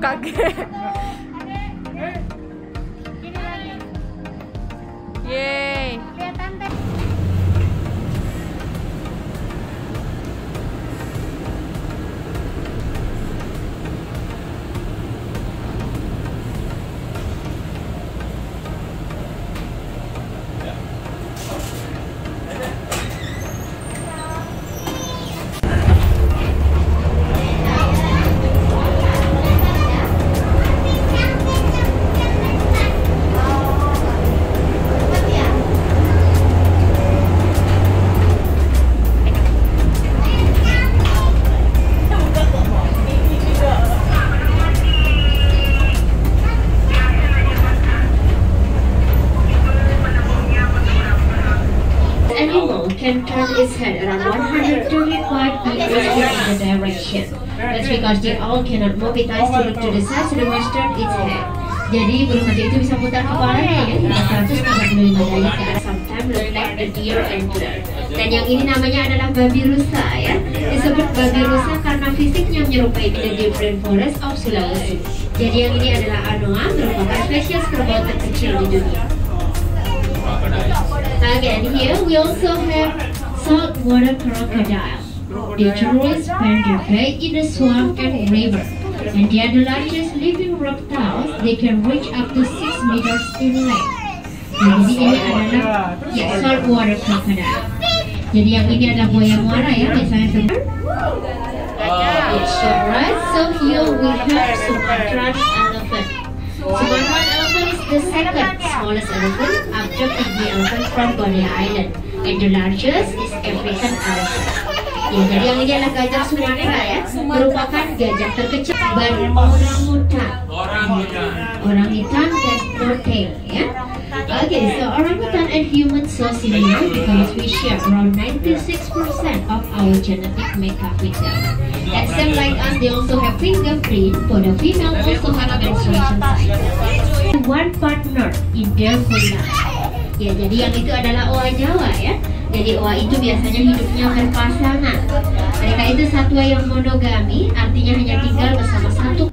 かっけえ can turn its head around 135 degrees in either direction. That's because the owl cannot move its eyes to look to the side, so it must turn its head. Jadi burung hantu itu bisa putar kepalanya ya hingga 145 derajat ke arah sometimes look like a deer antler. Dan yang ini namanya adalah babi rusa ya. Disebut babi rusa karena fisiknya menyerupai the different forest of Sulawesi. Jadi yang ini adalah anoa merupakan spesies kerbau terkecil di dunia. Again, here we also have saltwater crocodile. They generally spend their day in the swamp and river. And they are the largest living reptiles. They can reach up to 6 meters in length. Jadi ini adalah ya, saltwater crocodile. Jadi yang ini adalah buaya muara ya, biasanya teman. It's right. So here we have Sumatran elephant. Sumatran elephant is the second smallest elephant after Fiji elephant from Borneo Island, and the largest is African elephant. Ya, jadi yang ini adalah gajah Sumatera ya, merupakan gajah terkecil baru orangutan. Orang hitam dan tail ya. Okay, so orangutan and humans so similar because we share around 96% of our genetic makeup with them. And same like us, they also have fingerprint. For the female, also have menstruation cycle. One partner in their whole life. Ya, jadi yang itu adalah oa Jawa ya. Jadi oa itu biasanya hidupnya berpasangan. Mereka itu satwa yang monogami, artinya hanya tinggal bersama satu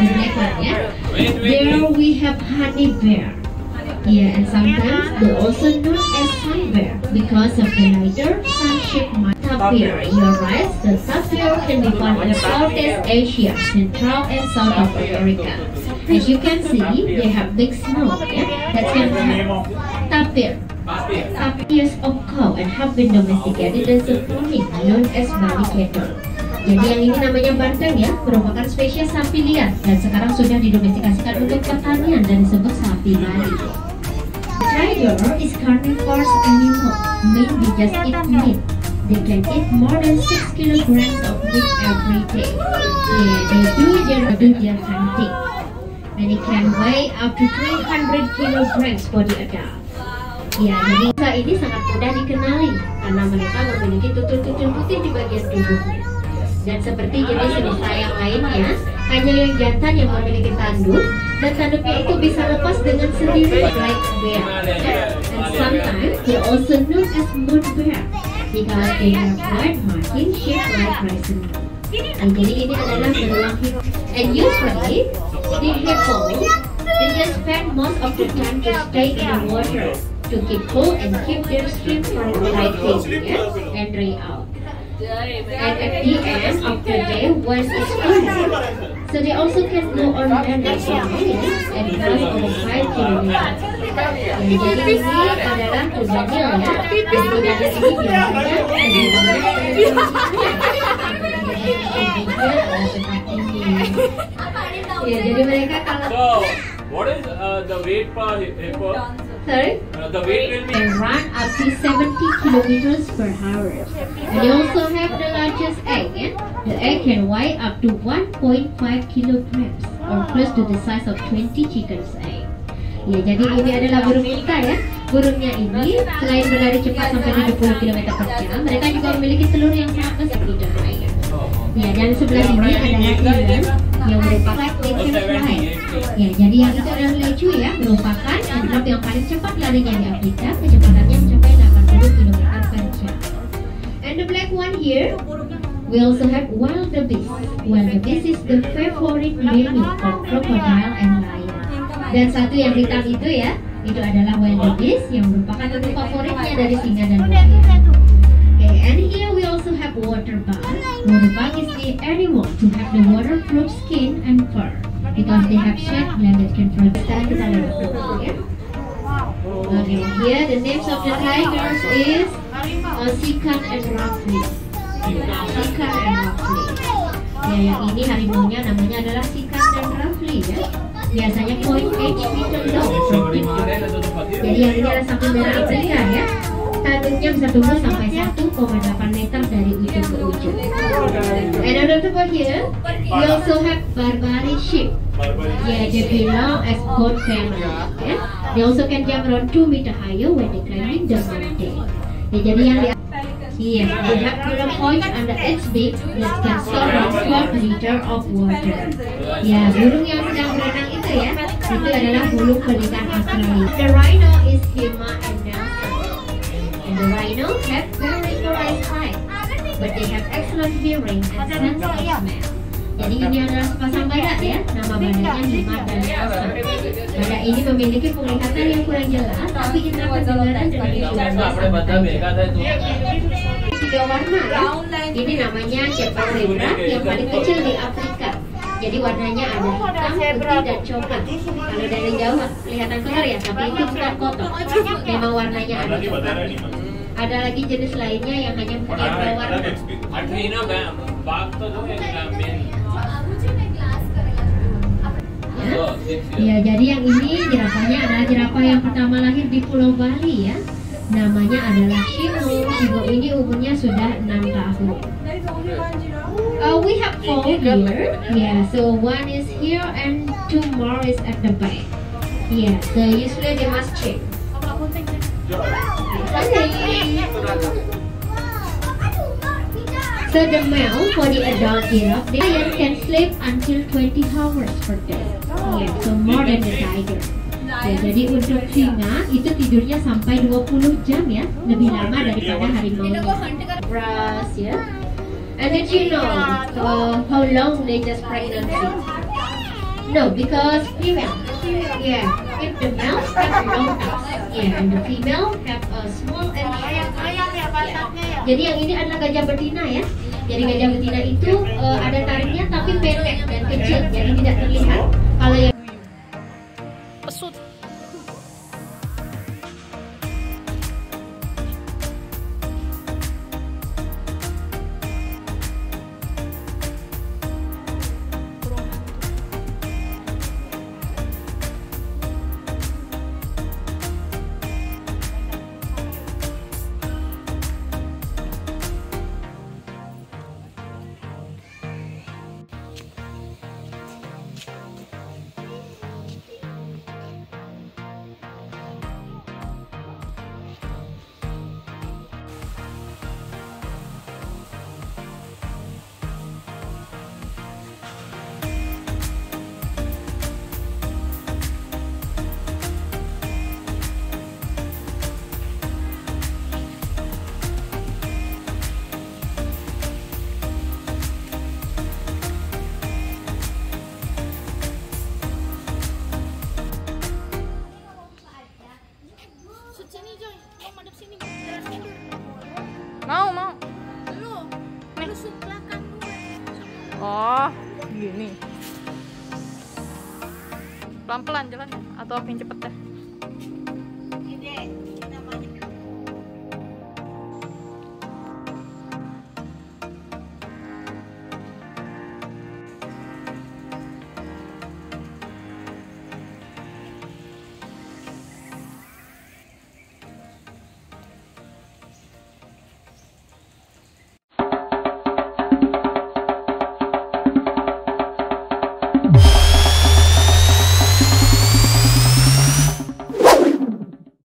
mereka ya. There we have honey bear. Yeah, and sometimes they also known as sun bear because of the lighter sun-shaped tapir. You're right, the tapir can be found in Southeast Asia, Central and South of America. As you can see, they have big snout. Yeah, that's can tapir. Tapirs of cow and have been domesticated as a pony known as Bali cattle. Jadi yang ini namanya banteng ya, merupakan spesies sapi liar dan sekarang sudah didomestikasikan untuk pertanian dan disebut sapi Bali. Tiger is carnivorous animal, mainly just eat meat. They can eat more than 6 kilograms of meat every day. Yeah, they do their, do their hunting. And it can weigh up to 300 kilograms for the adult. Ya, jadi ini sangat mudah dikenali karena mereka memiliki tutul-tutul putih di bagian tubuhnya. Dan seperti jenis rusa yang lainnya, hanya yang jantan yang memiliki tanduk dan tanduknya itu bisa lepas dengan sendiri like bear. And sometimes they also known as moon bear because they have white markings shaped like moon. Nah, jadi ini adalah beruang hidup. And usually, the hippo, they just spend most of the time to stay in the water to keep cool and keep their skin from drying yeah, and dry out. And at the end of the day, once it's full, so they also can go on land as well and cross over 5 kilometers. Jadi ini adalah tujuannya ya. Jadi ini biasanya Ya, jadi mereka kalau So, what is uh, the weight per hippo? Sorry, Uh, the they run up to 70 kilometers per hour. And they also have the largest egg. Yeah? The egg can weigh up to 1.5 kilograms or close to the size of 20 chicken's egg. Ya, jadi ini adalah burung unta ya. Burungnya ini selain berlari cepat sampai 70 km per jam, mereka juga memiliki telur yang sangat besar di dalam air. Ya, dan sebelah sini adalah ikan yang merupakan nature fly. Ya, jadi yang itu adalah lecu ya, merupakan antelope yang paling cepat larinya di Afrika, kecepatannya mencapai 80 km per jam. And the black one here, We also have wildebeest. Wildebeest is the favorite meal for crocodile and lion. Dan satu yang hitam itu ya, itu adalah wildebeest yang merupakan menu favoritnya dari singa dan buaya. Okay, and here have water bug. Water bug is the animal to have the waterproof skin and fur because they have shed gland that can protect. Ya. Okay, here the names of the tigers is uh, Sikan and Rafli. Sikan and Rafli. Ya, yang ini harimaunya namanya adalah Sikan dan Rafli ya. Biasanya 0.8 meter long. Jadi yang ini adalah sapi merah Afrika ya. Tanduknya bisa tumbuh sampai 1,8 meter dari ujung ke ujung. And on the top here, we also have Barbary sheep. Yeah, they belong as goat family. Yeah. They also can jump around 2 meter higher when they climbing the mountain. Ya, jadi yang di Iya, they have pillar points under its beak that can store around 12 liter of water. Ya, burung yang sedang berenang itu ya, itu adalah burung pelikan Australia. The rhino is Nelson. And the rhino have very polarized eyes, but they have excellent hearing and sense of smell. Jadi ini adalah sepasang badak ya, nama badaknya Hima dan Nelson. Badak ini memiliki penglihatan yang kurang jelas, tapi indera pendengaran dan visualnya sangat tajam. Tiga warna ya. Ini namanya Jepang zebra yang paling kecil di Afrika. Jadi warnanya ada hitam, putih, dan coklat. Kalau dari jauh kelihatan keluar ya, tapi itu bukan kotor. Memang warnanya ada coklat Ada lagi jenis lainnya yang hanya punya dua warna. अठरीना बाग तो जो है main Ya, jadi yang ini jerapahnya adalah jerapah yang pertama lahir di Pulau Bali ya. Namanya adalah Shimo. Shimo ini umurnya sudah 6 tahun. Uh, we have four here. Yeah, so one is here and two more is at the back. Yeah, so usually they must check. So the male for the adult giraffe, lion can sleep until 20 hours per day. Yeah, so more than the tiger. Ya, jadi untuk singa itu tidurnya sampai 20 jam ya, lebih lama daripada harimau. Brass ya. And did you know uh, how long they just pregnancy? No, because female. Yeah, if the male have long tusks, yeah, and the female have a small and tusks. Jadi yang ini adalah gajah betina ya. Jadi gajah betina itu uh, ada taringnya tapi pendek dan kecil, jadi tidak terlihat. Kalau yang sini Joy. Mau madep sini mau mau. Lu lusuk belakang oh gini. Pelan-pelan jalannya atau makin cepet deh